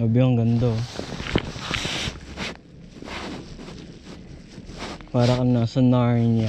Sabi ang ganda oh. Para kang nasa Narnia.